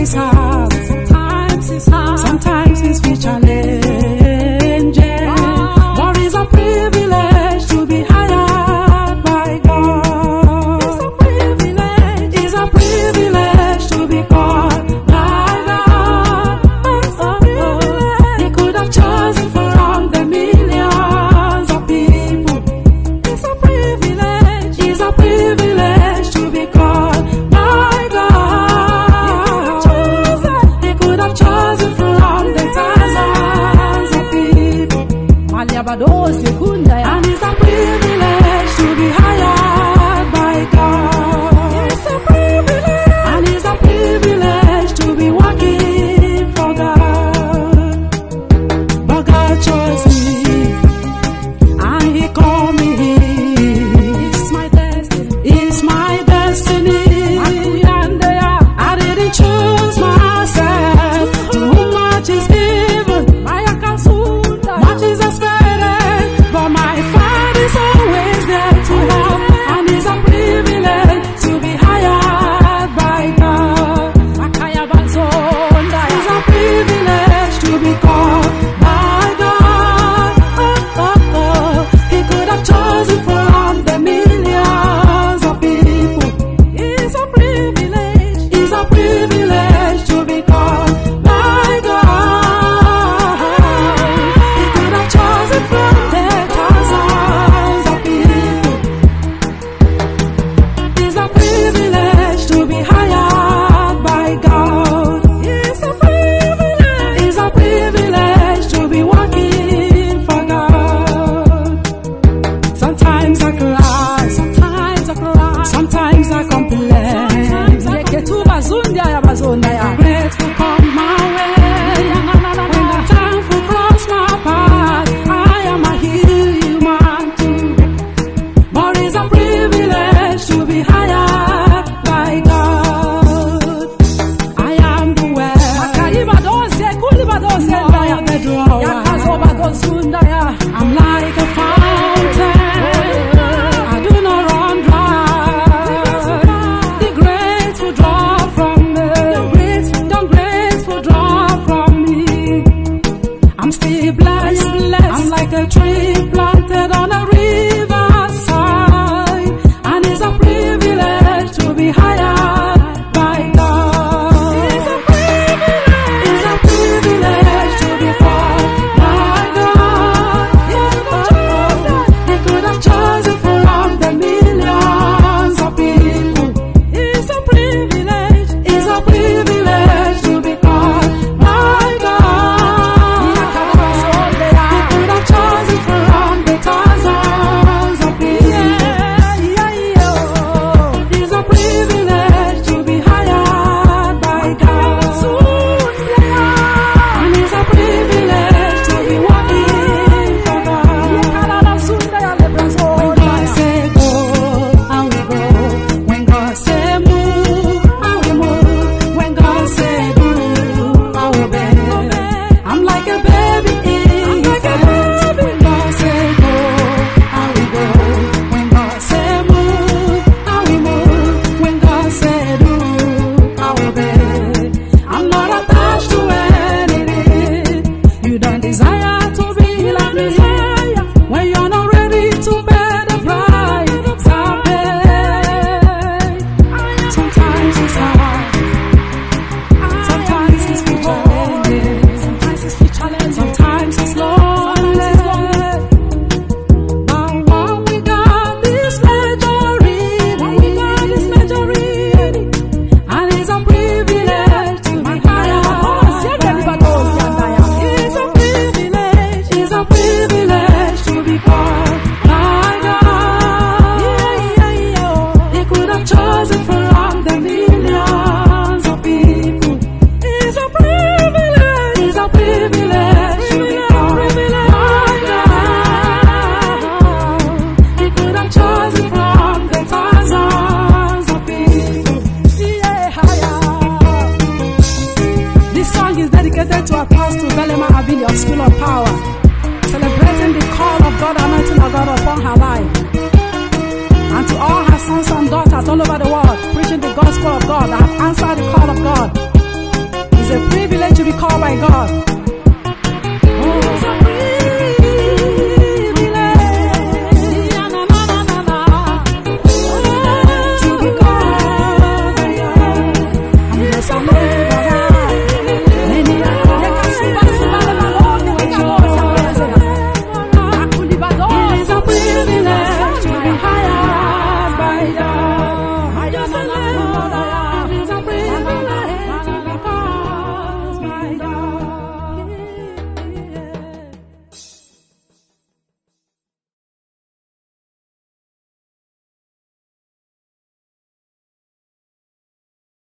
Hard, I'm like Of School of Power, celebrating the call of God, anointing of God upon her life. And to all her sons and daughters all over the world, preaching the gospel of God that have answered the call of God. It's a privilege to be called by God. heart.